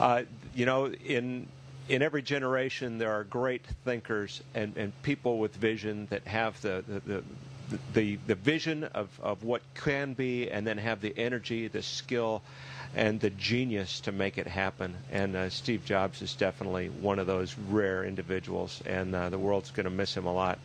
Uh, you know, in in every generation, there are great thinkers and, and people with vision that have the, the, the the, the vision of, of what can be and then have the energy, the skill, and the genius to make it happen. And uh, Steve Jobs is definitely one of those rare individuals, and uh, the world's going to miss him a lot.